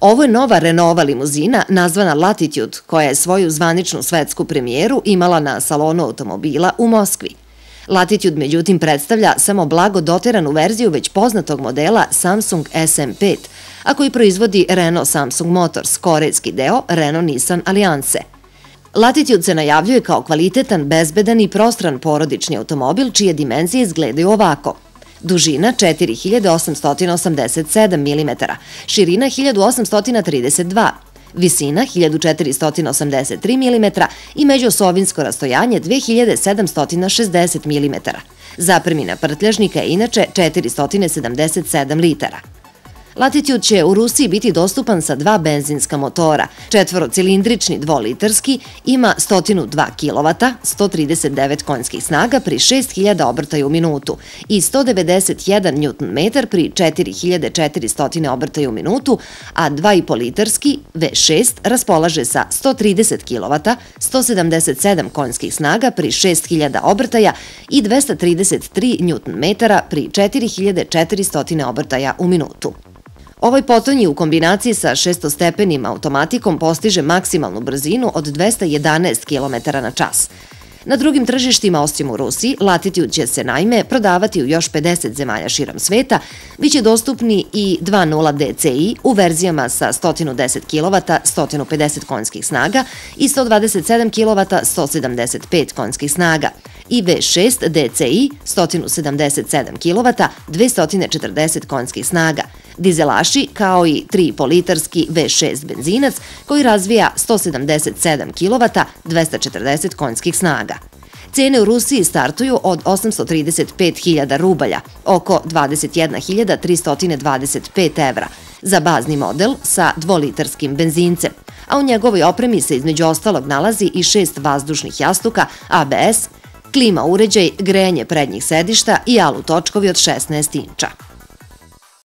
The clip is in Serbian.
Ovo je nova Renaultova limuzina nazvana Latitude, koja je svoju zvaničnu svetsku premijeru imala na salonu automobila u Moskvi. Latitude međutim predstavlja samo blago doteranu verziju već poznatog modela Samsung SM5, a koji proizvodi Renault Samsung Motors, korejski deo Renault Nissan Alliance. Latitude se najavljuje kao kvalitetan, bezbedan i prostran porodični automobil čije dimenzije izgledaju ovako – dužina 4887 mm, širina 1832 visina 1483 mm i međuosovinsko rastojanje 2760 mm. Zapremina prtljažnika je inače 477 litara. Latitude će u Rusiji biti dostupan sa dva benzinska motora. Četvorocilindrični dvolitarski ima 102 kW, 139 konjskih snaga pri 6000 obrtaja u minutu i 191 Nm pri 4400 obrtaja u minutu, a 2,5 litarski V6 raspolaže sa 130 kW, 177 konjskih snaga pri 6000 obrtaja i 233 Nm pri 4400 obrtaja u minutu. Ovaj potonji u kombinaciji sa šestostepenim automatikom postiže maksimalnu brzinu od 211 km na čas. Na drugim tržištima, osim u Rusiji, Latitude će se najme prodavati u još 50 zemalja širom sveta, biće dostupni i 2.0 DCI u verzijama sa 110 kW, 150 konjskih snaga i 127 kW, 175 konjskih snaga. I V6 DCI 177 kW, 240 konjskih snaga, dizelaši kao i 3,5 V6 benzinac koji razvija 177 kW, 240 konjskih snaga. Cene u Rusiji startuju od 835.000 rubalja, oko 21.325 evra, za bazni model sa dvolitarskim benzincem, a u njegovoj opremi se između ostalog nalazi i šest vazdušnih jastuka, ABS, klima uređaj, grejanje prednjih sedišta i alu točkovi od 16 inča.